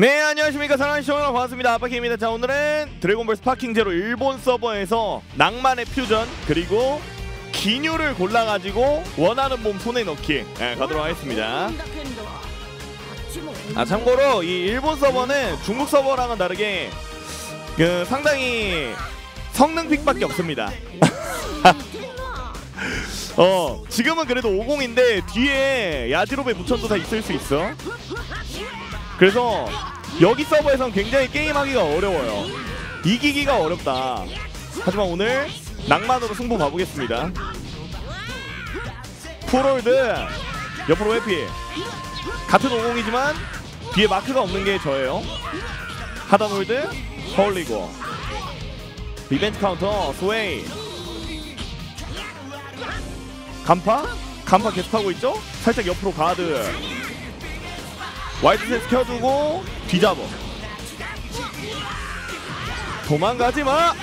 네 안녕하십니까. 사랑하는 시청자 반갑습니다. 아빠케입니다. 자 오늘은 드래곤볼 스파킹 제로 일본 서버에서 낭만의 퓨전 그리고 기뉴를 골라가지고 원하는 몸 손에 넣기. 네, 가도록 하겠습니다. 아 참고로 이 일본 서버는 중국 서버랑은 다르게 그 상당히 성능 pick밖에 없습니다. 어 지금은 그래도 50인데 뒤에 야지로베 무천도 다 있을 수 있어 그래서 여기 서버에선 굉장히 게임하기가 어려워요. 이기기가 어렵다. 하지만 오늘 낭만으로 승부 가보겠습니다. 풀홀드 옆으로 회피 같은 50이지만 뒤에 마크가 없는 게 저예요. 하단 홀드 헐리고 리벤트 카운터 스웨이 간파 간파 계속하고 있죠? 살짝 옆으로 가드 wild sense 켜두고 뒤잡어. 도망가지 마!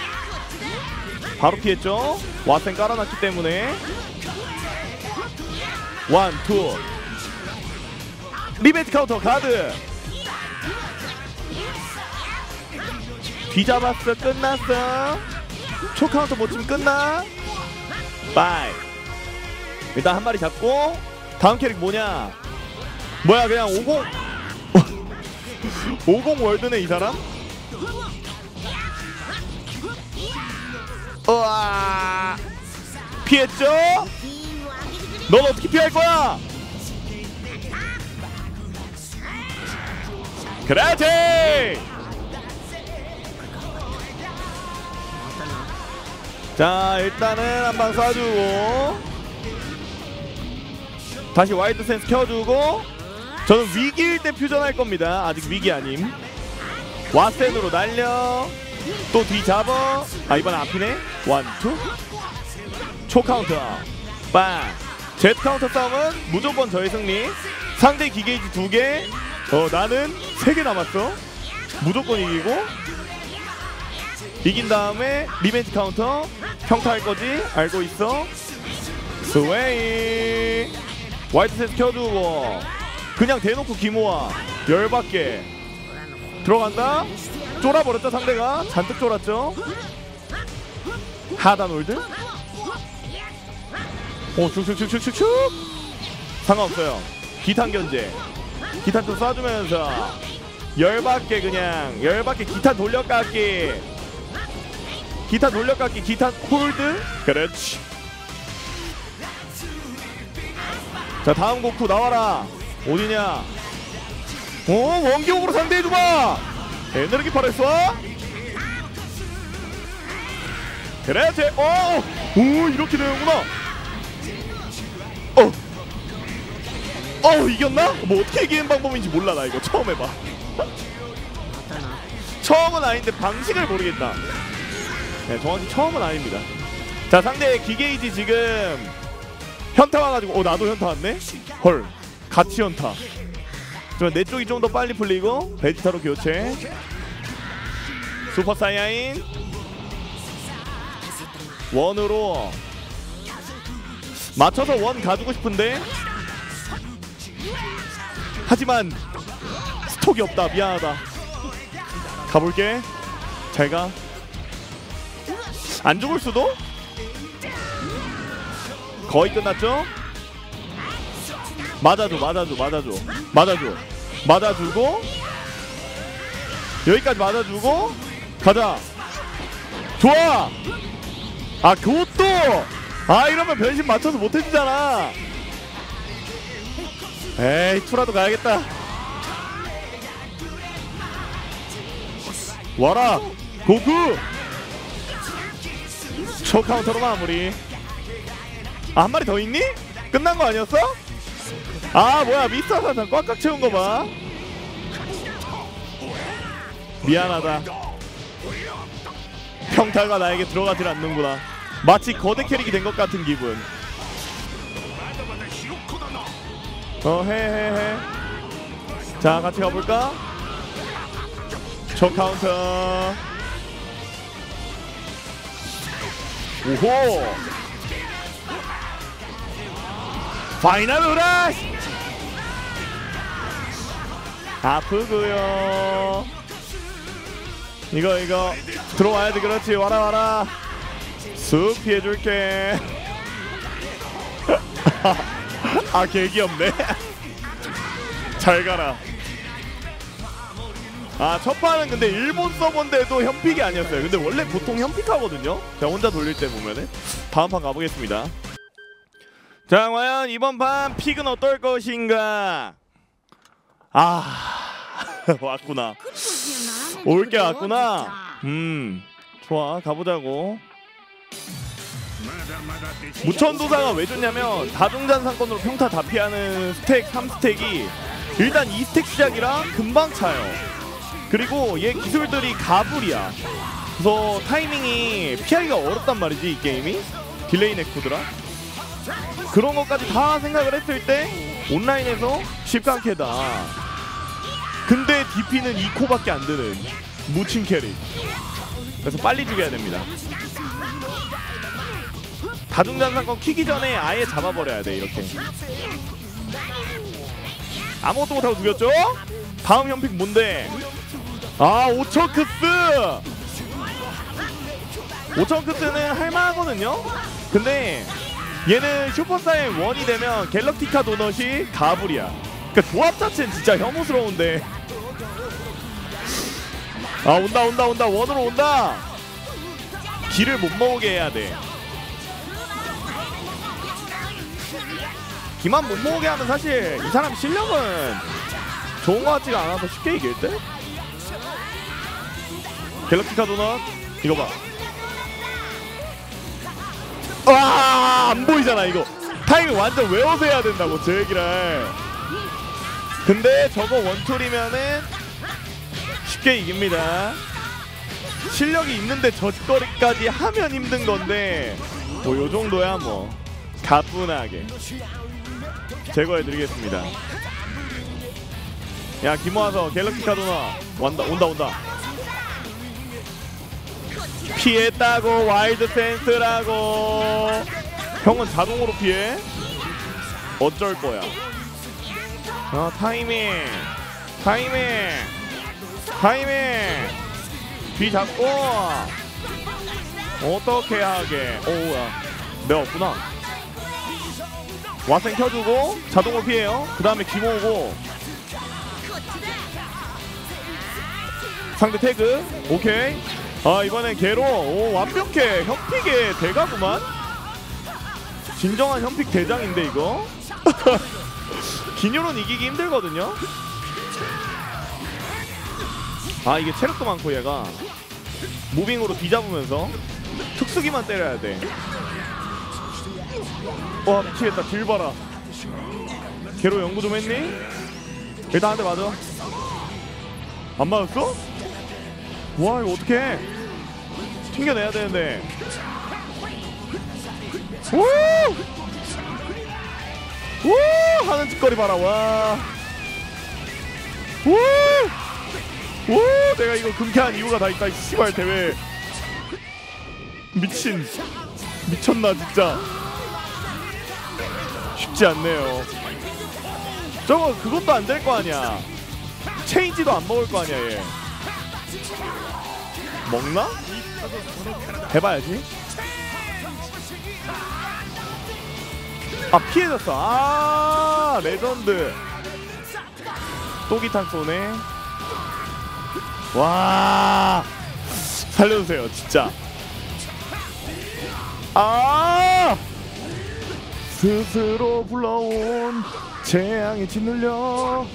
바로 피했죠? 와센 깔아놨기 때문에. one two. revenge counter 가드. 뒤잡았어 끝났어. 초 카운터 못 치면 끝나? bye. 일단 한 마리 잡고 다음 캐릭 뭐냐? 뭐야 그냥 50 50 world네 이 사람? 우와 피했죠? 넌 어떻게 피할 거야? 그렇지! 자 일단은 한 방 쏴주고 다시 wild sense 켜주고 저는 위기일 때 퓨전할 겁니다. 아직 위기 아님. 와센으로 날려. 또 뒤 잡어. 아 이번 앞이네. one, two. 초 카운터. 빵. Z counter 싸움은 무조건 저의 승리. 상대 기게이지 두 개. 어 나는 세 개 남았어. 무조건 이기고. 이긴 다음에 revenge counter. 평타 할 거지? 알고 있어. sway. wild sense 켜두고 그냥 대놓고 기모아 열받게 들어간다. 쫄아버렸다 상대가. 잔뜩 쫄았죠. 하단 hold. 오 축축축축축축 상관없어요. 기탄 견제. 기탄 좀 쏴주면서 열받게 그냥 열받게 기탄 돌려깎기. 기탄 돌려깎기 기탄 hold. 그렇지. 자 다음 고쿠 나와라 어디냐? 어 원기옥으로 상대해주마! 에너지파를 쏴 그렇지 어오 이렇게 되는구나. 어. 어 이겼나? 뭐 어떻게 이기는 방법인지 몰라 나 이거 처음 해봐. 처음은 아닌데 방식을 모르겠다. 네 정확히 처음은 아닙니다. 자 상대 기게이지 지금 현타 와가지고 어 나도 현타 왔네? 헐 같이 현타. 내 쪽이 좀 더 빨리 풀리고 베지타로 교체. 슈퍼 사이아인. 원으로. 맞춰서 원 가주고 싶은데. 하지만 스톡이 없다. 미안하다. 가볼게. 잘가. 안 죽을 수도? 거의 끝났죠? 맞아줘 맞아줘 맞아줘. 맞아줘. 맞아주고 여기까지 맞아주고 가자. 좋아! 아 그것도! 아 이러면 변신 맞춰서 못해주잖아. 에이 투라도 가야겠다. 와라 고쿠 초 카운터로 마무리. 아, 한 마리 더 있니? 끝난 거 아니었어? 아 뭐야 미스터 사탄 꽉꽉 채운 거 봐. 미안하다. 평타가 나에게 들어가질 않는구나. 마치 거대 캐릭이 된 것 같은 기분. 어 해해 해. 자 같이 가볼까? 초 카운터. 오호. 파이널 우라시 아프고요. 이거 이거. 들어와야지 그렇지. 와라 와라. 쑥 피해줄게. 아 개귀엽네. 잘 가라. 아 첫판은 근데 일본 서버인데도 현픽이 아니었어요. 근데 원래 보통 현픽하거든요. 제가 혼자 돌릴 때 보면은. 다음 판 가보겠습니다 자 과연 이번 판 픽은 어떨 것인가? 아 왔구나. 올 게 왔구나. 음 좋아 가보자고. 무천도사가 왜 좋냐면 다중잔 상권으로 평타 다 피하는 스택 3스택이 일단 2스택 시작이라 금방 차요. 그리고 얘 기술들이 가불이야. 그래서 타이밍이 피하기가 어렵단 말이지 이 게임이. delay netcode랑 그런 것까지 다 생각을 했을 때 온라인에서 쉽강캐다 근데 DP는 2코밖에 안 되는 무친 캐릭 그래서 빨리 죽여야 됩니다 다중잔상권 키기 전에 아예 잡아버려야 돼 이렇게 아무것도 못하고 죽였죠? 다음 현픽 뭔데? 아 오처크스 오처크스는 할만하거든요? 근데 얘는 슈퍼사이언 원이 되면 갤럭티카 도넛이 가불이야 그러니까 조합 자체는 진짜 혐오스러운데. 아 온다 온다 온다. 원으로 온다. 길을 못 먹게 해야 돼. 기만 못 모으게 하면 사실 이 사람 실력은 좋은 것 같지가 않아서 쉽게 이길 때? 갤럭티카 도넛? 이거 봐. 와, 안 보이잖아 이거. 타이밍 완전 외워서 해야 된다고 제 얘기를. 근데 저거 원툴이면은 쉽게 이깁니다. 실력이 있는데 저짓거리까지 하면 힘든 건데 뭐 요 정도야 뭐 가뿐하게 제거해드리겠습니다. 야 기 모아서 갤럭시 카도나 온다 온다 온다. 피했다고 wild sense라고. 형은 자동으로 피해. 어쩔 거야. 아 타이밍. 타이밍. 타이밍. 뒤 잡고. 어떻게 하게? 오야. 내가 없구나. 와생 켜주고 자동으로 피해요. 그 다음에 기모 오고. 상대 태그. 오케이 아 이번엔 개로 오 완벽해 현픽의 대가구만 진정한 현픽 대장인데 이거 기녀는 이기기 힘들거든요 아 이게 체력도 많고 얘가 무빙으로 뒤잡으면서 특수기만 때려야 돼. 와 미치겠다 딜 봐라. 걔로 연구 좀 했니? 일단 한 대 맞아. 안 맞았어? 와 이거 어떡해? 튕겨내야 되는데. 오! 오! 하는 짓거리 봐라 와. 오! 오 내가 이거 금캐한 이유가 다 있다 이 씨발 대회 미친 미쳤나 진짜 쉽지 않네요 저거 그것도 안 될 거 아니야 체인지도 안 먹을 거 아니야 얘 먹나? 해봐야지. 아 피해졌어. 아 레전드. 또기탄 쏘네. 와 살려주세요 진짜. 아! 스스로 불러온 재앙이 짓눌려.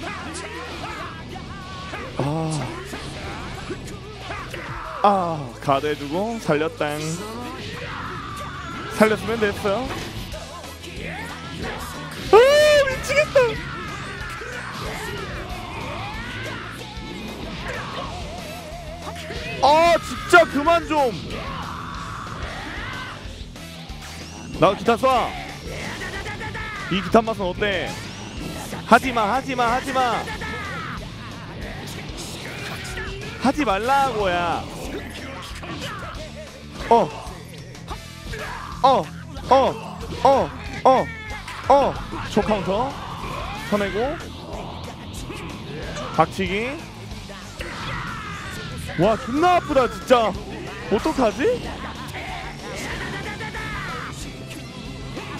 아, 아 가드해주고 살렸당 살렸으면 됐어 아 미치겠다 아 진짜 그만 좀. 나 기타 쏴. 이 기타 맛은 어때? 하지마 하지마 하지마. 하지 말라고야. 어. 어. 어. 어. 어. 어. 초 카운터. 쳐내고. 박치기 와 존나 아프다 진짜 어떡하지?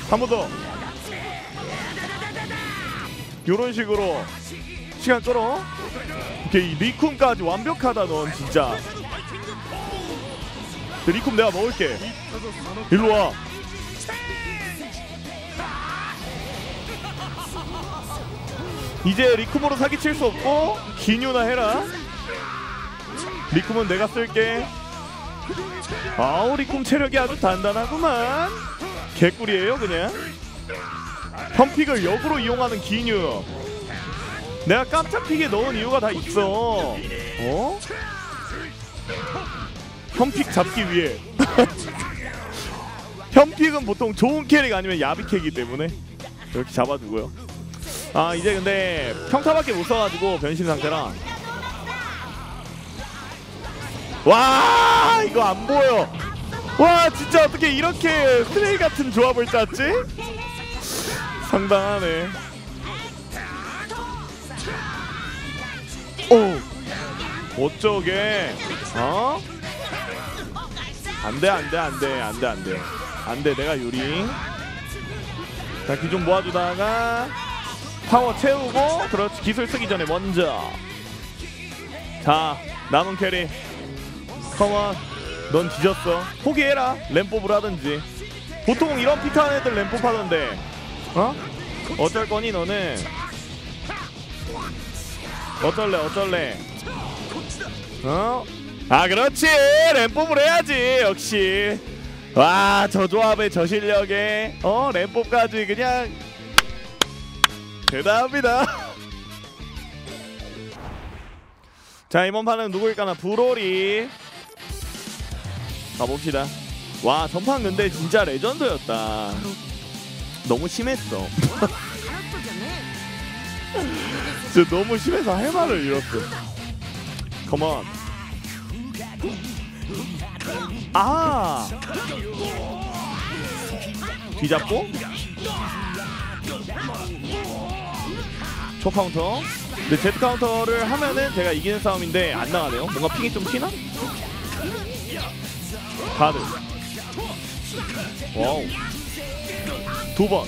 한 번 더 요런 식으로 시간 끌어 오케이 리쿰까지 완벽하다 넌 진짜 리쿰 내가 먹을게. 일로와. 이제 리쿰으로 사기칠 수 없고 기뉴나 해라. 리쿰은 내가 쓸게. 아우 리쿰 체력이 아주 단단하구만. 개꿀이에요 그냥. 현픽을 역으로 이용하는 기뉴. 내가 깜짝 픽에 넣은 이유가 다 있어. 어? 현픽 잡기 위해. 현픽은 보통 좋은 캐릭 아니면 야비캐이기 때문에 이렇게 잡아주고요. 아 이제 근데 평타밖에 못 써가지고 변신 상태라. 와 이거 안 보여. 와 진짜 어떻게 이렇게 스레이 같은 조합을 짰지? 상당하네. 오 어쩌게? 어? 안돼 안돼 안돼 안돼 안돼. 안돼 내가 유리. 자기좀 모아주다가 파워 채우고 그렇지. 기술 쓰기 전에 먼저. 자 남은 캐리. come on 넌 뒤졌어. 포기해라. 랜뽑을 하든지. 보통 이런 픽하는 애들 랜뽑 하던데. 어? 어쩔 거니 너는 어쩔래 어쩔래? 어? 아 그렇지. 램법을 해야지 역시. 와 저 조합에 저 실력에 어 램법까지 그냥 대단합니다. 자 이번 판은 누구일까나? 브로리. 가봅시다. 와 전판 근데 진짜 레전드였다. 너무 심했어. 진짜 너무 심해서 할 말을 잃었어. come on 아. 뒤잡고. 초 카운터. 근데 Z 카운터를 하면은 제가 이기는 싸움인데 안 나가네요. 뭔가 ping이 좀 튀나? 가드 와우. 두번.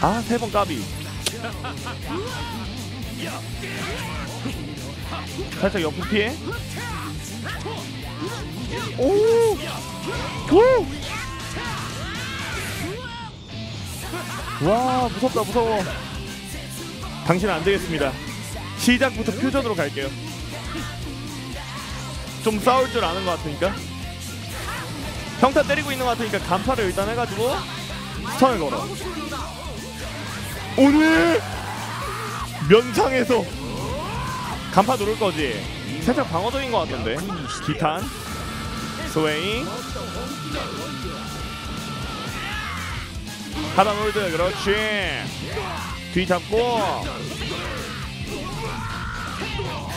아 세 번 까비. 살짝 옆으로 피해 오! 오! 와 무섭다 무서워. 당신은 안 되겠습니다. 시작부터 퓨전으로 갈게요. 좀 싸울 줄 아는 것 같으니까. 평타 때리고 있는 것 같으니까 간파를 일단 해가지고 stun을 걸어. 오늘 면상에서 간파 누를 거지 살짝 방어적인 것 같던데 기탄 sway 하단 hold 그렇지 뒤 잡고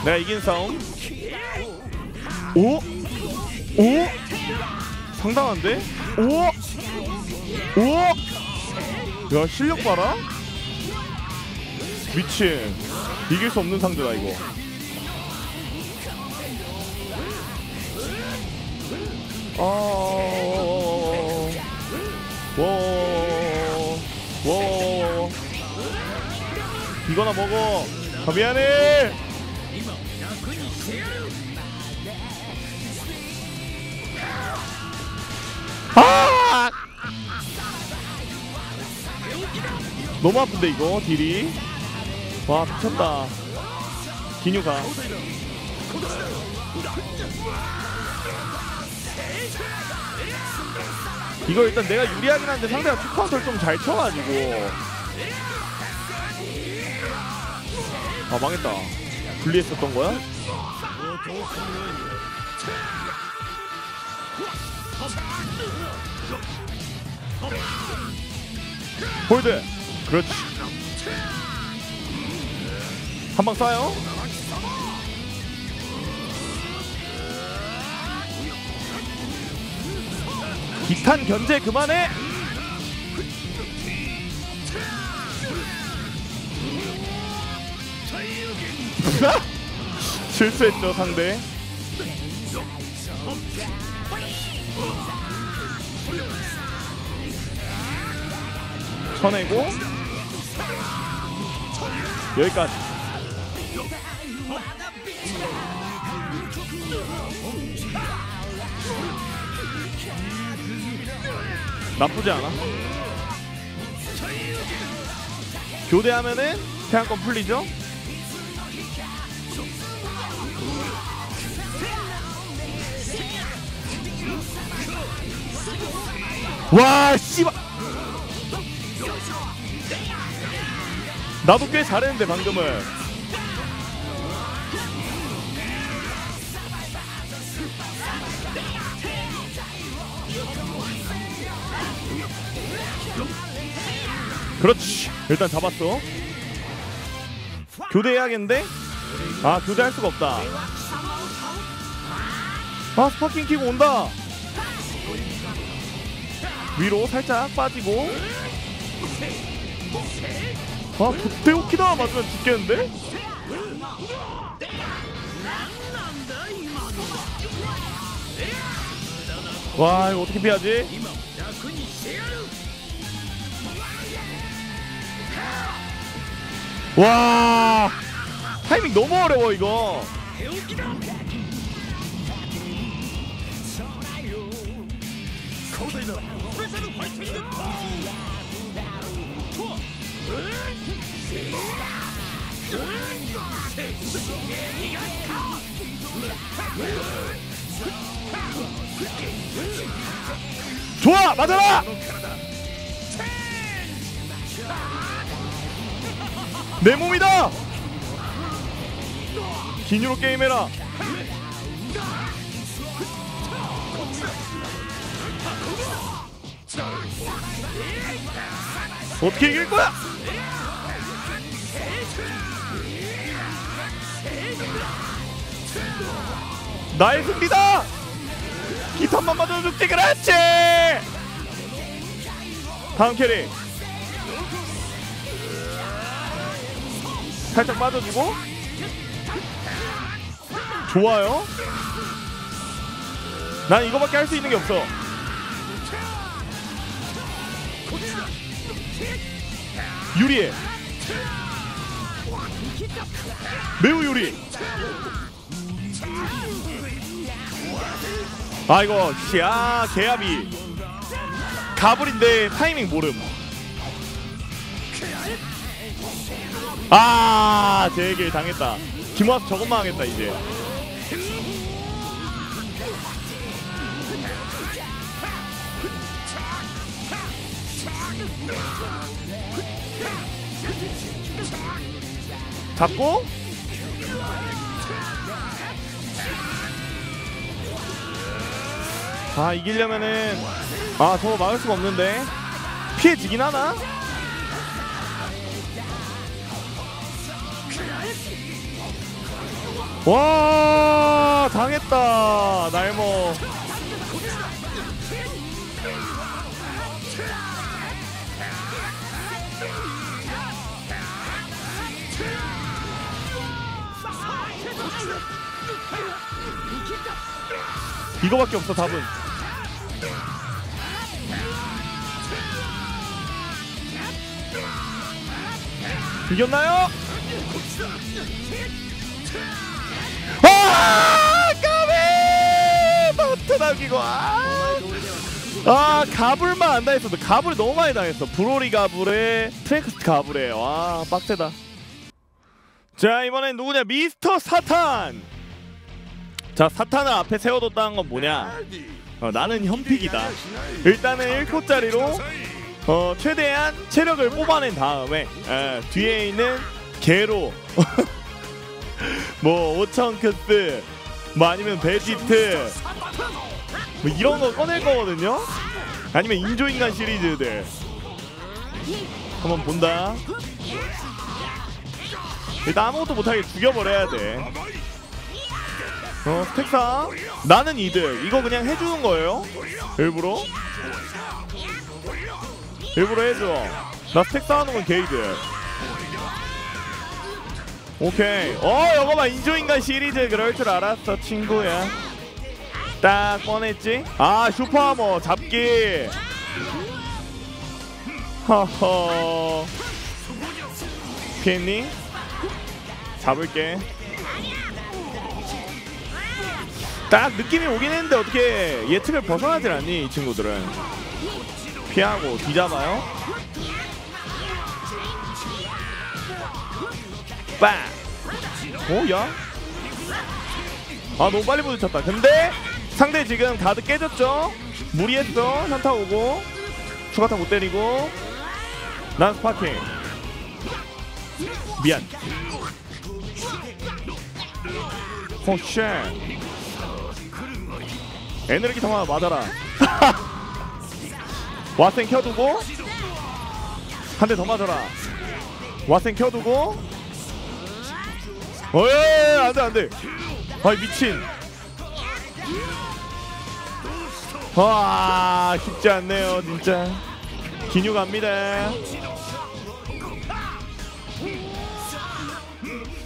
내가 이긴 싸움 오? 오? 상당한데? 오? 오? 야 실력 봐라 미친 이길 수 없는 상대다 이거 어... 워... 워... 이거나 먹어 아, 미안해 아! 너무 아픈데 이거 딜이 와 미쳤다 기뉴가 이거 일단 내가 유리하긴 한데 상대가 투카운터를 좀 잘 쳐가지고. 아 망했다. 분리했었던 거야? 홀드. 그렇지. 한 방 쏴요 기탄 견제 그만해. 실수했죠 상대. 쳐내고. 여기까지 나쁘지 않아. 교대하면은 태양권 풀리죠? 와 씨발. 나도 꽤 잘했는데 방금은 그렇지. 일단 잡았어. 교대해야겠는데? 아 교대할 수가 없다. 아 sparking 키고 온다. 위로 살짝 빠지고. 아 도테오키다 맞으면 죽겠는데? 와 이거 어떻게 피하지? 와 타이밍 너무 어려워 이거. 좋아 맞아라 내 몸이다 기뉴로 게임해라 어떻게 이길 거야? 나의 승리다! 기탄만 맞아도 죽지 그렇지! 다음 캐릭 살짝 빠져주고. 좋아요. 난 이거밖에 할 수 있는 게 없어. 유리해. 매우 유리. 아 이거 야 개압이. 가불인데 타이밍 모름 아 제길 당했다. 김화수 저것만 하겠다 이제. 잡고? 아 이기려면은 아 저거 막을 수가 없는데. 피해지긴 하나? 와 당했다 날모 이거밖에 없어 답은 이겼나요? 아 까비! 버트 남기고 아, 아 가불만 안 당했어도 가불이 너무 많이 당했어. 브로리 가불에 트랭크스 가불에. 와 빡세다. 자 이번엔 누구냐? 미스터 사탄! 자 사탄을 앞에 세워뒀다는 건 뭐냐? 어, 나는 현픽이다. 일단은 1코짜리로 어, 최대한 체력을 뽑아낸 다음에 에, 뒤에 있는 개로 뭐 오천크스 뭐 아니면 베지트 뭐 이런 거 꺼낼 거거든요? 아니면 인조인간 시리즈들. 한번 본다. 일단 아무것도 못하게 죽여버려야 돼. 어, 스택상 나는 이득. 이거 그냥 해주는 거예요? 일부러? 일부러 해줘. 나 스택 쌓아놓은 건 게이드 오케이. 어, 이거 봐. 인조인간 시리즈 그럴 줄 알았어, 친구야. 딱 꺼냈지? 아, 슈퍼하머 잡기. 허허. 피했니? 잡을게. 딱 느낌이 오긴 했는데 어떻게 예측을 벗어나질 않니 이 친구들은 피하고 뒤잡아요 빵! 오, 야? 아, 너무 빨리 부딪혔다. 근데 상대 지금 가드 깨졌죠? 무리했어. 현타 오고. 추가타 못 때리고. 난 스파킹. 미안. 호쉣. 에너지 통화 맞아라. 와센 켜두고. 한 대 더 맞아라. 와센 켜두고. 어이 안돼 안돼. 아이 미친. 와 쉽지 않네요 진짜. 기뉴 갑니다.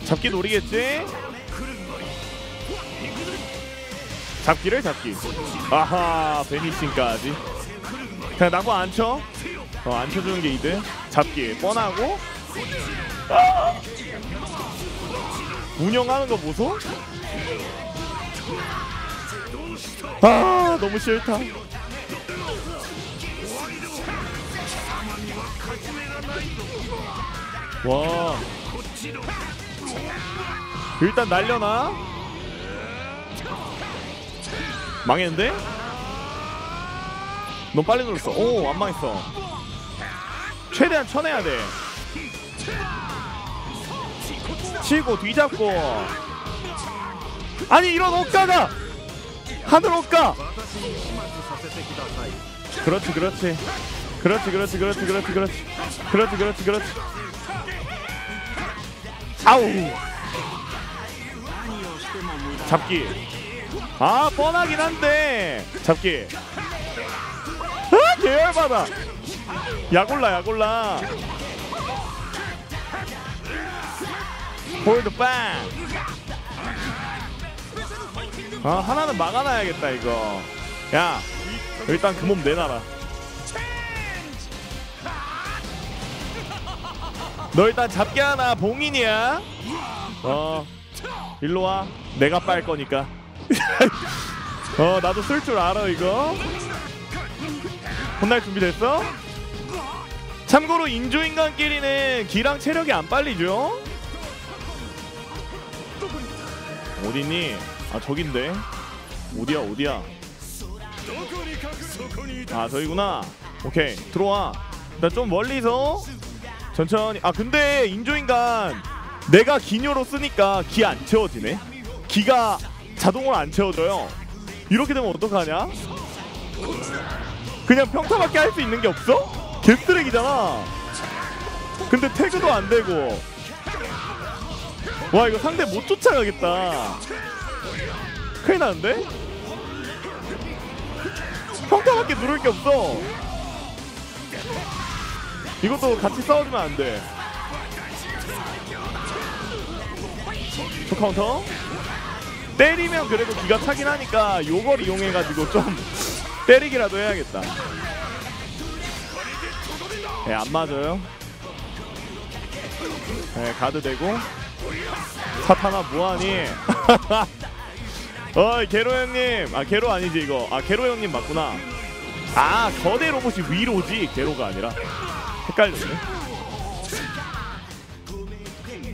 잡기 노리겠지? 잡기를 잡기. 아하 베니싱까지. 그냥 나고 안쳐? 어, 안쳐주는 게 이득 잡기 뻔하고 운영하는 거 보소? 아 너무 싫다. 와 일단 날려나? 망했는데? 넌 빨리 눌렀어. 오안 망했어. 최대한 쳐내야 돼. 치고 뒤잡고. 아니 이런 옷가가! 하늘 옷가! 그렇지 그렇지. 그렇지 그렇지 그렇지 그렇지 그렇지. 그렇지 그렇지 그렇지. 아우! 잡기. 아 뻔하긴 한데. 잡기. 아 계열받아. 야골라 야골라 hold 빵! 아 하나는 막아놔야겠다 이거. 야 일단 그 몸 내놔라. 너 일단 잡기 하나 봉인이야. 어 일로 와. 내가 빨 거니까. 어 나도 쓸 줄 알아 이거. 혼날 준비됐어? 참고로 인조인간끼리는 기랑 체력이 안 빨리죠 어디니? 아 저긴데? 어디야 어디야. 아 저기구나. 오케이 들어와. 나 좀 멀리서 천천히 아 근데 인조인간 내가 기녀로 쓰니까 기 안 채워지네? 기가 자동으로 안 채워져요. 이렇게 되면 어떡하냐? 그냥 평타밖에 할 수 있는 게 없어? 개쓰레기잖아. 근데 태그도 안 되고 와 이거 상대 못 쫓아가겠다. 큰일 나는데? 평타밖에 누를 게 없어. 이것도 같이 싸워주면 안돼. 저 카운터? 때리면 그래도 기가 차긴 하니까 요걸 이용해가지고 좀 때리기라도 해야겠다. 네, 안 맞아요. 네, 가드 되고 사타나 뭐하니? 어이 게로 형님. 아 게로 아니지 이거. 아 게로 형님 맞구나. 아 거대 로봇이 위로지 게로가 아니라. 헷갈렸네.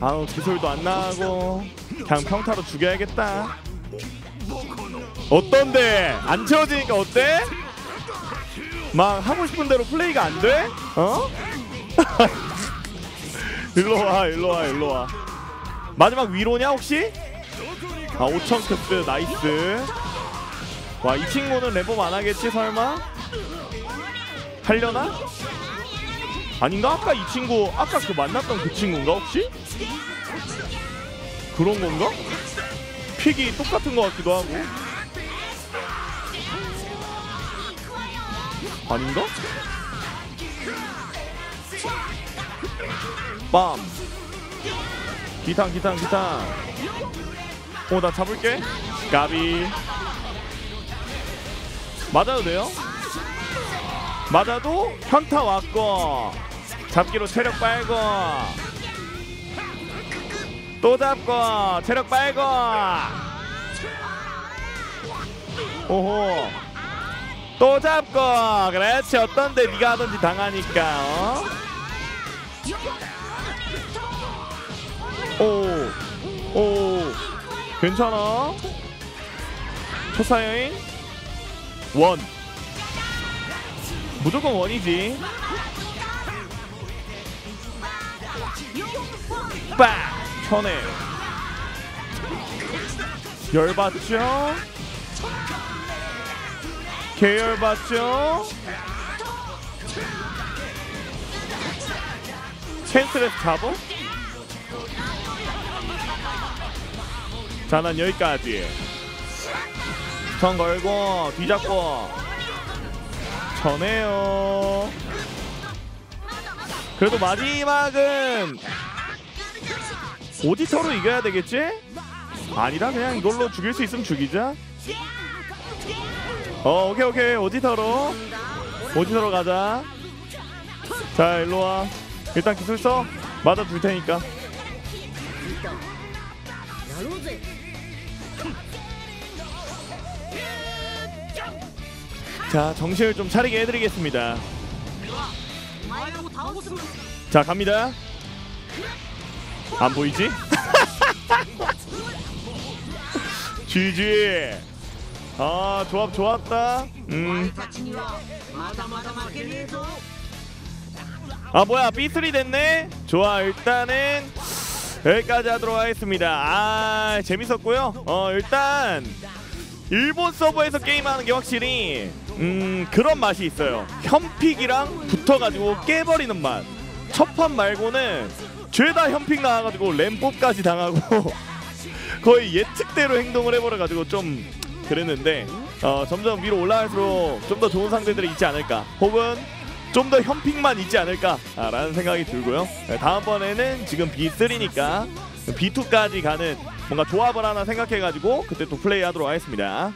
아우 기술도 안 나고. 그냥 평타로 죽여야겠다. 어떤데? 안 채워지니까 어때? 막 하고 싶은 대로 플레이가 안 돼? 어? 일로 와 일로 와 일로 와 마지막 위로냐 혹시? 아 5천 큐스 nice 와 이 친구는 랜뽑 안 하겠지 설마? 하려나? 아닌가? 아까 이 친구 아까 그 만났던 그 친구인가 혹시? 그런 건가? 픽이 똑같은 것 같기도 하고 아닌가? 빰 기탕 기탕 기탕. 어나 잡을게. 까비. 맞아도 돼요? 맞아도 현타 왔고 잡기로 체력 빨고 또 잡고 체력 빨고. 오호. 또 잡고. 그렇지 어떤데 네가 하든지 당하니까 어? 오, 괜찮아? 초사여인 원 무조건 원이지 빡 천에 열받죠? 계열받죠? 캔슬에서 잡어? 자, 난 여기까지. 턴 걸고 뒤잡고 전해요. 그래도 마지막은 오디터로 이겨야 되겠지? 아니다 그냥 이걸로 죽일 수 있으면 죽이자. 어 오케이 오케이 오디터로 오디터로 가자. 자 일로 와. 일단 기술 써. 맞아 줄 테니까. 자 정신을 좀 차리게 해드리겠습니다. 자 갑니다. 안 보이지? GG 아 조합 좋았다. 음. 아 뭐야 B3 됐네? 좋아 일단은 여기까지 하도록 하겠습니다. 아 재밌었고요. 어 일단 일본 서버에서 게임하는 게 확실히 음 그런 맛이 있어요. 현픽이랑 붙어가지고 깨버리는 맛. 첫 판 말고는 죄다 현픽 나와가지고 램법까지 당하고 거의 예측대로 행동을 해버려가지고 좀 그랬는데 어, 점점 위로 올라갈수록 좀 더 좋은 상대들이 있지 않을까 혹은 좀 더 현픽만 있지 않을까라는 생각이 들고요. 네, 다음번에는 지금 B3니까 B2까지 가는 뭔가 조합을 하나 생각해가지고 그때 또 플레이하도록 하겠습니다.